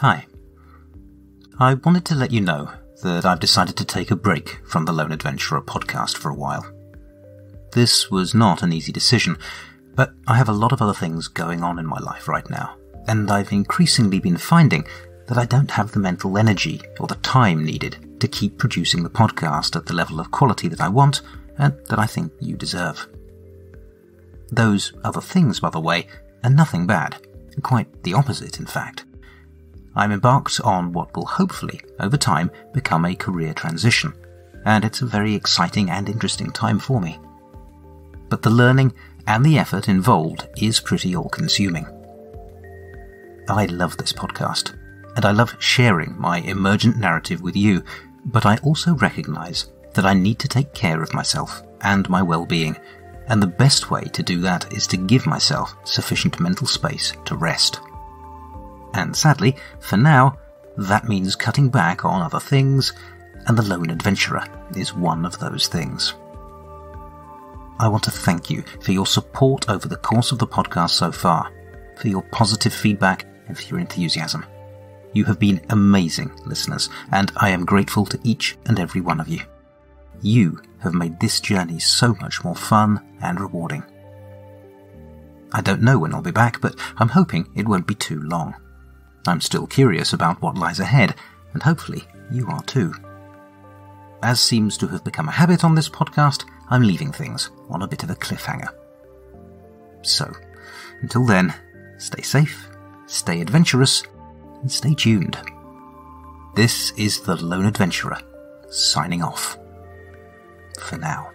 Hi. I wanted to let you know that I've decided to take a break from the Lone Adventurer podcast for a while. This was not an easy decision, but I have a lot of other things going on in my life right now, and I've increasingly been finding that I don't have the mental energy or the time needed to keep producing the podcast at the level of quality that I want and that I think you deserve. Those other things, by the way, are nothing bad. Quite the opposite, in fact. I'm embarked on what will hopefully, over time, become a career transition, and it's a very exciting and interesting time for me. But the learning and the effort involved is pretty all consuming. I love this podcast, and I love sharing my emergent narrative with you, but I also recognize that I need to take care of myself and my well-being, and the best way to do that is to give myself sufficient mental space to rest. And sadly, for now, that means cutting back on other things, and the lone adventurer is one of those things. I want to thank you for your support over the course of the podcast so far, for your positive feedback and for your enthusiasm. You have been amazing listeners, and I am grateful to each and every one of you. You have made this journey so much more fun and rewarding. I don't know when I'll be back, but I'm hoping it won't be too long. I'm still curious about what lies ahead, and hopefully you are too. As seems to have become a habit on this podcast, I'm leaving things on a bit of a cliffhanger. So, until then, stay safe, stay adventurous, and stay tuned. This is the Lone Adventurer, signing off. For now.